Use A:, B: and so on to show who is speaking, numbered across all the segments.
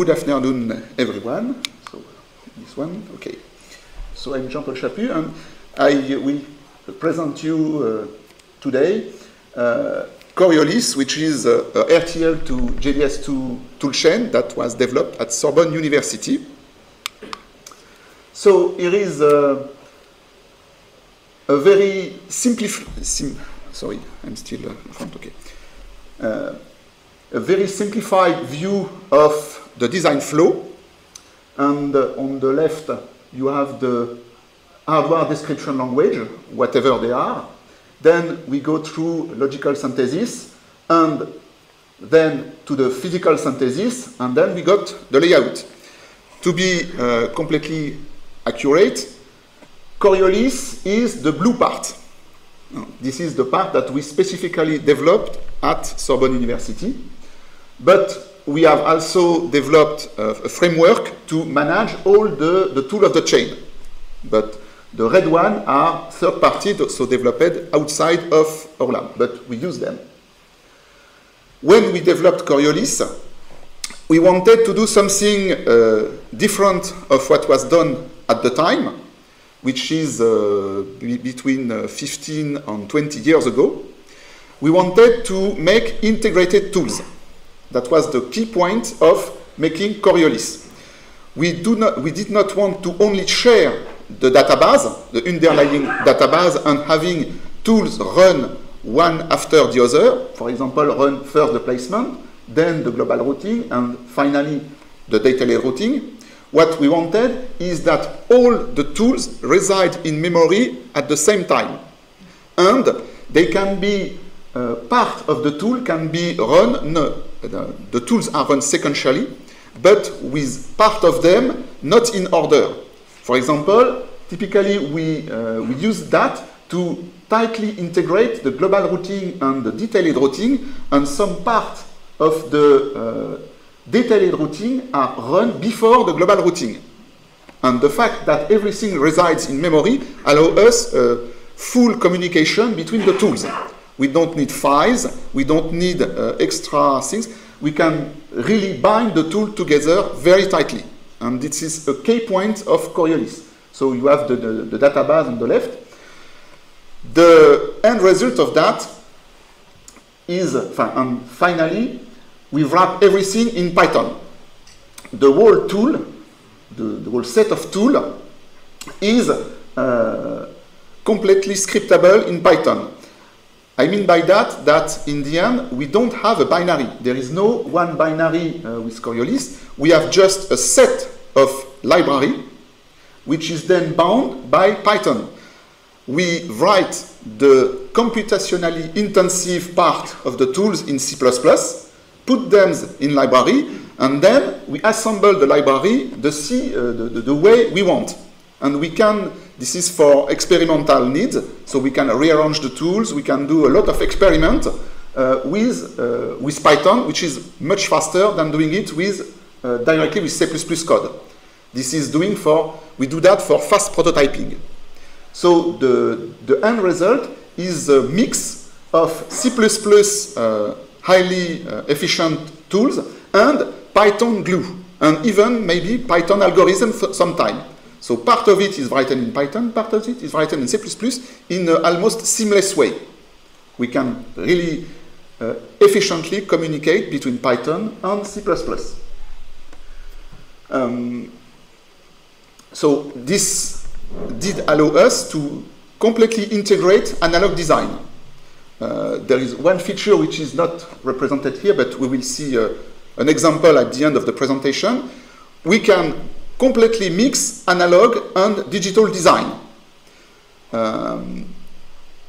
A: uh, good afternoon, everyone. So, this one, okay. So, I'm Jean-Paul Chaput, and I will present you uh, today uh, Coriolis, which is a, a RTL to JDS2 toolchain that was developed at Sorbonne University. So, here is a, a very simplified, sim sorry, I'm still uh, in front, okay. A very simplified view of the design flow. And uh, on the left, you have the hardware description language, whatever they are. Then we go through logical synthesis, and then to the physical synthesis, and then we got the layout. To be uh, completely accurate, Coriolis is the blue part. This is the part that we specifically developed at Sorbonne University. But we have also developed a framework to manage all the, the tool of the chain. But the red one are third party, so developed outside of our lab, but we use them. When we developed Coriolis, we wanted to do something uh, different of what was done at the time, which is uh, between uh, 15 and 20 years ago. We wanted to make integrated tools. That was the key point of making Coriolis. We, do not, we did not want to only share the database, the underlying database, and having tools run one after the other. For example, run first the placement, then the global routing, and finally the detailed routing. What we wanted is that all the tools reside in memory at the same time. And they can be, uh, part of the tool can be run, the, the tools are run sequentially, but with part of them not in order. For example, typically we, uh, we use that to tightly integrate the global routing and the detailed routing, and some part of the uh, detailed routing are run before the global routing. And the fact that everything resides in memory allows us uh, full communication between the tools. We don't need files, we don't need uh, extra things. We can really bind the tool together very tightly. And this is a key point of Coriolis. So you have the, the, the database on the left. The end result of that is, and finally, we wrap everything in Python. The whole tool, the, the whole set of tool, is uh, completely scriptable in Python. I mean by that that in the end we don't have a binary. There is no one binary uh, with Coriolis. We have just a set of library which is then bound by Python. We write the computationally intensive part of the tools in C++, put them in library, and then we assemble the library the, C, uh, the, the, the way we want. And we can this is for experimental needs, so we can rearrange the tools, we can do a lot of experiment uh, with, uh, with Python, which is much faster than doing it with, uh, directly with C++ code. This is doing for, we do that for fast prototyping. So the, the end result is a mix of C++ uh, highly uh, efficient tools and Python glue, and even maybe Python algorithm sometime. So part of it is written in Python, part of it is written in C++ in an almost seamless way. We can really uh, efficiently communicate between Python and C++. Um, so this did allow us to completely integrate analog design. Uh, there is one feature which is not represented here, but we will see uh, an example at the end of the presentation. We can completely mix analog and digital design. Um,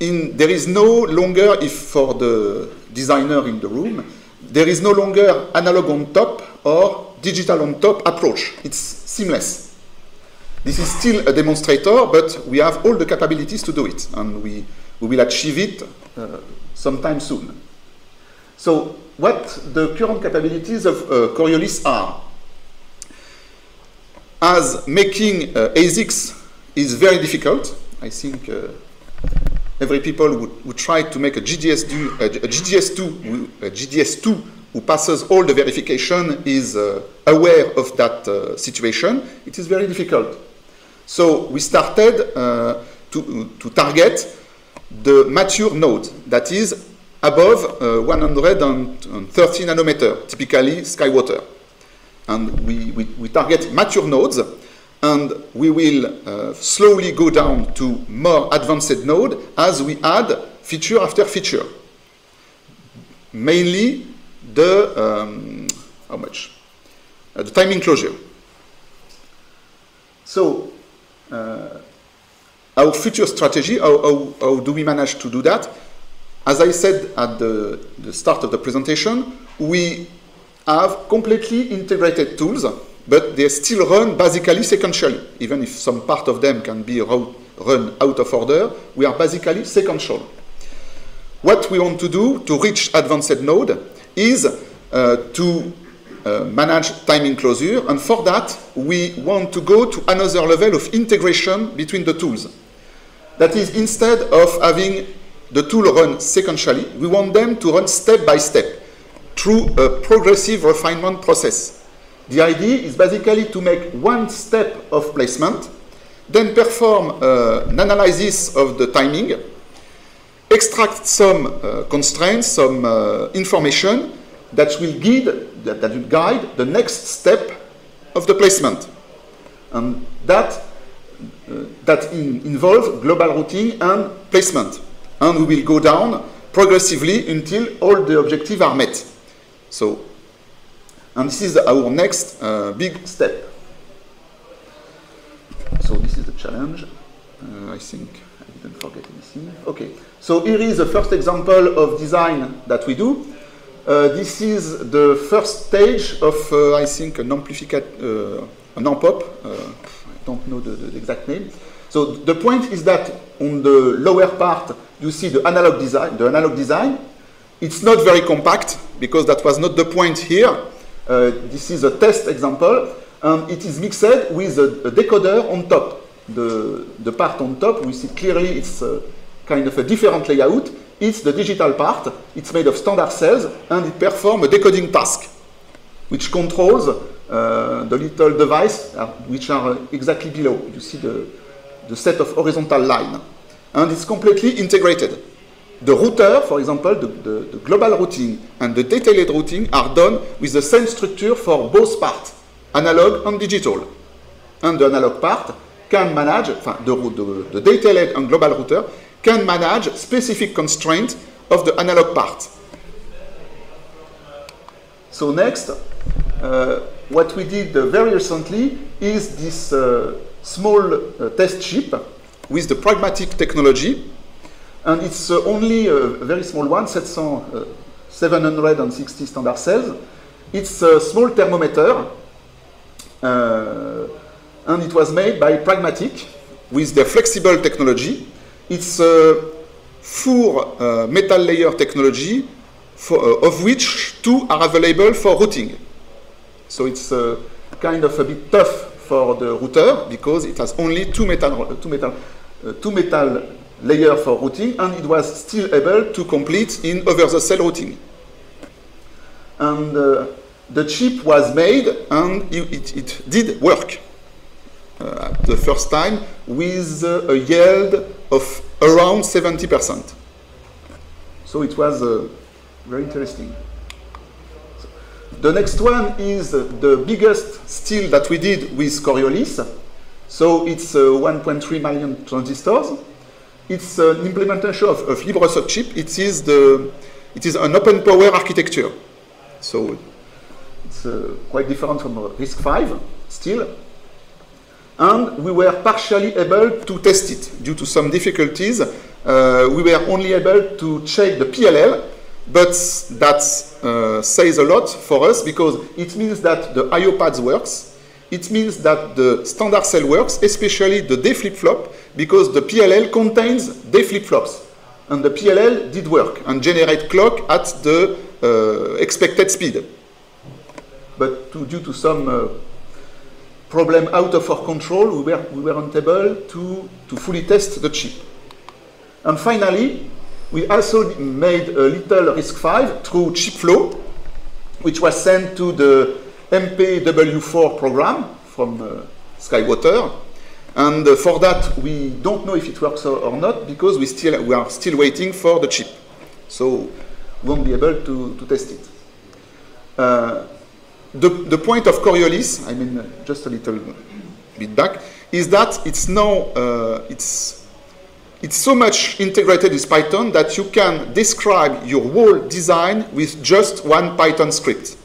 A: in, there is no longer, if for the designer in the room, there is no longer analog on top or digital on top approach. It's seamless. This is still a demonstrator, but we have all the capabilities to do it, and we, we will achieve it uh, sometime soon. So, what the current capabilities of uh, Coriolis are? As making uh, ASICs is very difficult. I think uh, every people would, try to make a GDS2, a GDS2, a GDS2 who passes all the verification is uh, aware of that uh, situation, it is very difficult. So we started uh, to, to target the mature node, that is above uh, 130 nanometer, typically Skywater. And we, we, we target mature nodes, and we will uh, slowly go down to more advanced node as we add feature after feature. Mainly the, um, how much? Uh, the timing closure. So, uh, our future strategy, how, how, how, do we manage to do that? As I said at the, the start of the presentation, we have completely integrated tools, but they still run basically sequentially. Even if some part of them can be run out of order, we are basically sequential. What we want to do to reach advanced node is uh, to uh, manage timing closure, and for that, we want to go to another level of integration between the tools. That is, instead of having the tool run sequentially, we want them to run step by step through a progressive refinement process. The idea is basically to make one step of placement, then perform uh, an analysis of the timing, extract some uh, constraints, some uh, information that will guide that, that will guide the next step of the placement, and that uh, that in, involve global routing and placement, and we will go down progressively until all the objectives are met. So, and this is our next uh, big step. So this is the challenge. Uh, I think I didn't forget anything. Okay. So here is the first example of design that we do. Uh, this is the first stage of, uh, I think, an amplificat, uh, an ampop. Uh, I don't know the, the, exact name. So the point is that on the lower part, you see the analog design. The analog design. It's not very compact because that was not the point here. Uh, this is a test example, and it is mixed with a, a decoder on top. The, the part on top, we see clearly it's kind of a different layout. It's the digital part. It's made of standard cells, and it performs a decoding task, which controls uh, the little device uh, which are exactly below. You see the, the set of horizontal line. And it's completely integrated. The router, for example, the, the, the, global routing and the detailed routing are done with the same structure for both parts, analog and digital. And the analog part can manage, the, the, the detailed and global router can manage specific constraints of the analog part. So next, uh, what we did uh, very recently is this uh, small uh, test chip with the pragmatic technology. And it's uh, only a very small one, 760 standard cells. It's a small thermometer, uh, and it was made by Pragmatic with their flexible technology it's a four uh, metal layer technology, uh, of which two are available for routing. So it's uh, kind of a bit tough for the router because it has only two metal, two metal, uh, two metal layer for routing, and it was still able to complete in over-the-cell routing. And uh, the chip was made, and it, it, did work. Uh, the first time with a yield of around 70%. So it was uh, very interesting. The next one is the biggest still that we did with Coriolis. So it's uh, 1.3 million transistors. It's an implementation of, of LibreSoc chip. It is, the, it is an open power architecture. So it's uh, quite different from RISC-V still and we were partially able to test it due to some difficulties. Uh, we were only able to check the PLL, but that uh, says a lot for us because it means that the IO pads works. It means that the standard cell works, especially the D flip-flop, because the PLL contains the flip-flops. And the PLL did work and generate clock at the uh, expected speed. But to, due to some uh, problem out of our control, we, were, we weren't able to, to fully test the chip. And finally, we also made a little RISC-V through ChipFlow, which was sent to the MPW4 program from uh, Skywater. And uh, for that, we don't know if it works or, or, not because we, still, we are still waiting for the chip. So we won't be able to, to test it. Uh, the, the point of Coriolis, I mean, uh, just a little bit back, is that it's now, uh, it's, it's so much integrated with Python that you can describe your whole design with just one Python script.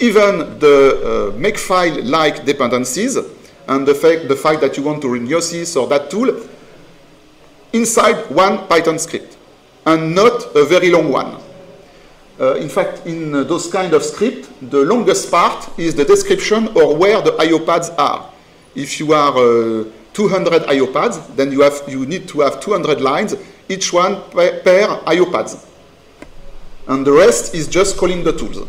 A: Even the uh, makefile-like dependencies and the fact, the fact that you want to run Yosys or that tool inside one Python script and not a very long one. Uh, in fact, in uh, those kind of script, the longest part is the description or where the IO pads are. If you are uh, 200 IO pads, then you, have, you need to have 200 lines, each one per, per IO pads. And the rest is just calling the tools.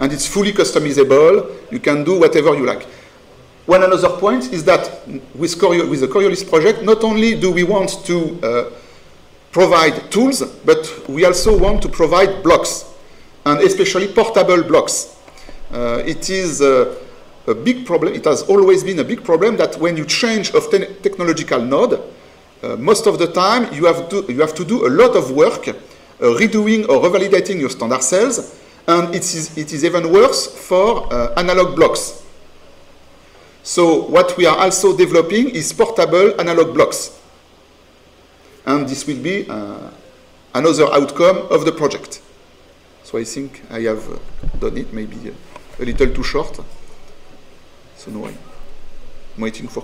A: And it's fully customizable. You can do whatever you like. One another point is that with, with the Coriolis project, not only do we want to uh, provide tools, but we also want to provide blocks and especially portable blocks. Uh, it is a, a, big problem, it has always been a big problem that when you change of te technological node, uh, most of the time you have, to, you have to do a lot of work uh, redoing or revalidating your standard cells, and it is, it is even worse for uh, analog blocks. So what we are also developing is portable analog blocks. And this will be uh, another outcome of the project. So I think I have uh, done it, maybe uh, a little too short. So now I'm waiting for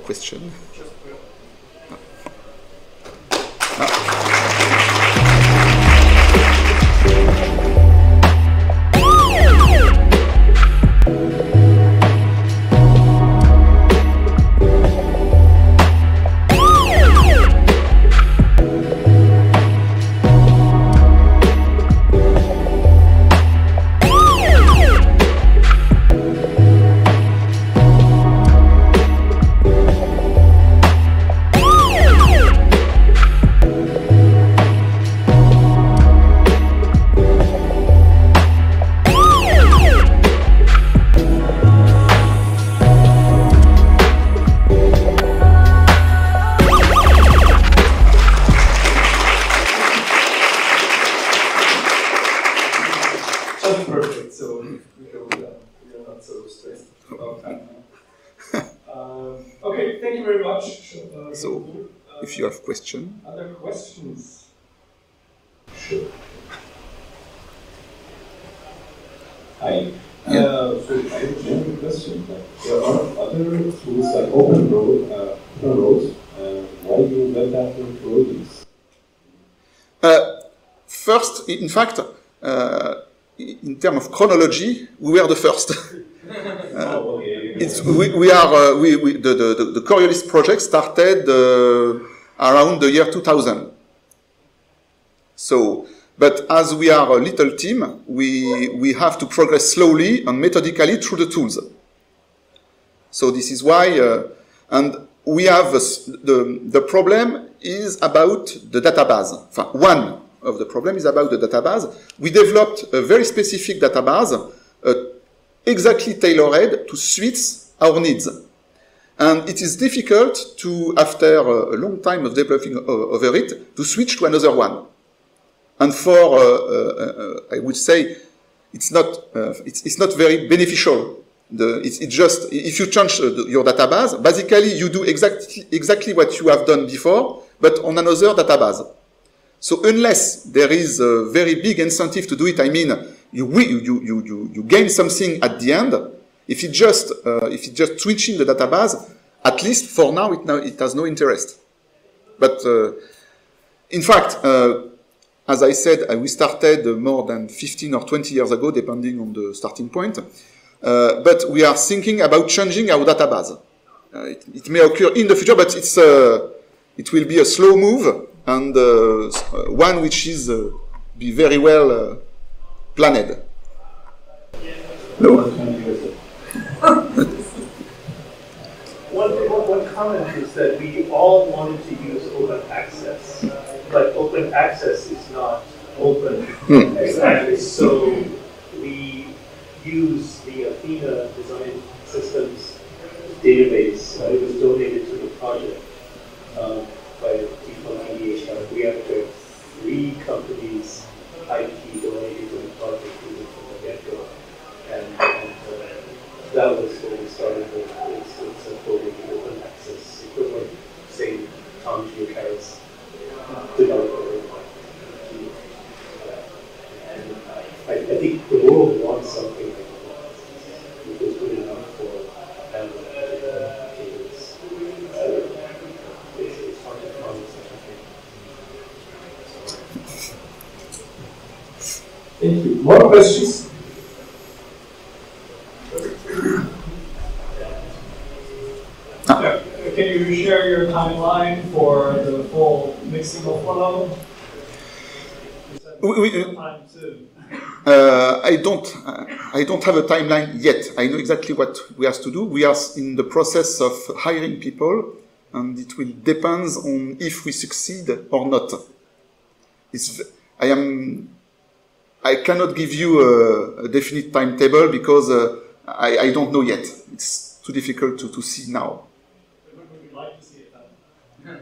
A: question.
B: There are other tools like OpenROAD, uh, OpenROAD. Uh, why do you let that
A: in fact, uh, in terms of chronology, we were the first. uh, we, we, are uh, we, we, the, the, the Coriolis project started uh, around the year 2000. So, but as we are a little team, we we have to progress slowly and methodically through the tools. So this is why, uh, and we have the the problem is about the database. One of the problem is about the database. We developed a very specific database, uh, exactly tailored to suit our needs. And it is difficult to, after a long time of developing over it, to switch to another one. And for, uh, uh, I would say, it's not, uh, it's, it's, not very beneficial. The, it's, it's, just, if you change your database, basically you do exactly, exactly what you have done before, but on another database. So unless there is a very big incentive to do it, I mean, you, you, you, you, you gain something at the end. If it just, uh, if it just switching the database, at least for now, it, now, it has no interest. But uh, in fact, uh, as I said, uh, we started more than 15 or 20 years ago, depending on the starting point. Uh, but we are thinking about changing our database. Uh, it, it, may occur in the future, but it's, it will be a slow move and uh, one which is uh, be very well uh, planned.
C: No. one, one comment is that we all wanted to use open access, but open access is not open. Hmm. So we use the Athena Design Systems database. Uh, it was donated to the project um, by defunct EDH. We have to three companies IP donated to the project even from the get-go. And, and uh, that was what we started with. It's, it's a fully open access equivalent, say, Tom Geocaris developer. And I, I think the world wants something like that. It was good enough for handling cables. So it's, it's hard to find such a thing.
D: Thank you. More questions? Yeah. Can you share your timeline for the full mixing of flow?
A: We- we-
D: sometime soon.
A: Uh, I don't. Uh, I don't have a timeline yet. I know exactly what we have to do. We are in the process of hiring people, and it will depend on if we succeed or not. It's. I am. I cannot give you a, a definite timetable because uh, I, I don't know yet. It's too difficult to, to see now.
D: Would would you like to see it done?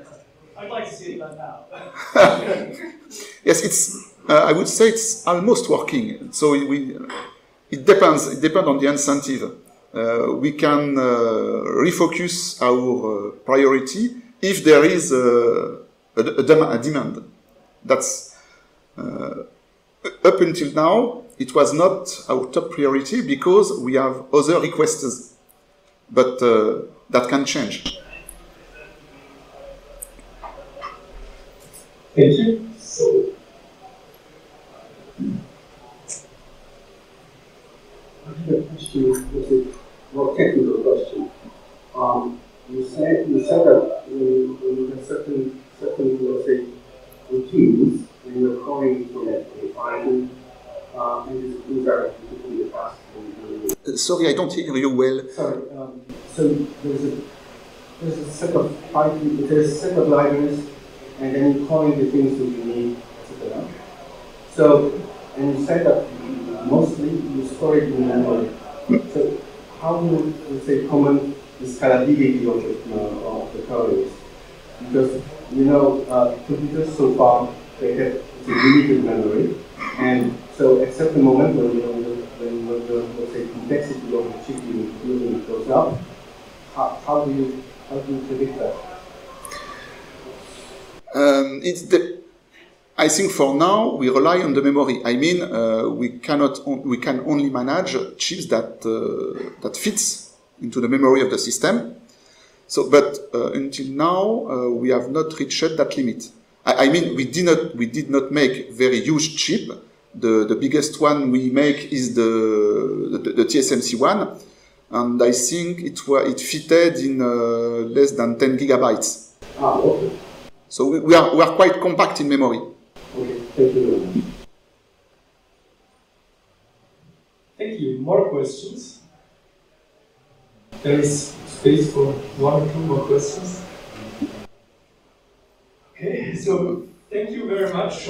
D: I'd like to see it done now.
A: Yes, it's. Uh, I would say it's almost working. So we. It depends. It depends on the incentive. Uh, we can uh, refocus our uh, priority if there is a, a, a dem- a demand. That's uh, up until now. It was not our top priority because we have other requests, but uh, that can change.
D: Thank you. So.
E: I have a question, it's a more technical question. You said, you said that you have certain, certain, routines, you're calling task.
A: Uh, sorry, I don't hear you well.
E: Sorry, um, so there's a, there's a set of there's a set of libraries, and then you're calling the things that you need, etc. So, and you said that mostly you store it in memory. So, how do you, say, comment the scalability of the, uh, of the queries? Because, you know, uh, computers so far, they have limited memory, and so at the moment when, you know, when, when the, let's say, complexity of the chip building goes up, how, how do you, how do you predict that?
A: Um, it's the, I think for now we rely on the memory. I mean, uh, we cannot we can only manage chips that uh, that fits into the memory of the system. So, but uh, until now uh, we have not reached that limit. I, I mean, we did not we did not make very huge chip. The the biggest one we make is the the, the TSMC one, and I think it was it fitted in uh, less than 10 gigabytes.
E: Ah, okay.
A: So we, we are we are quite compact in memory.
E: Thank you very much.
D: Thank you. More questions? There is space for one or two more questions. Okay, so thank you very much.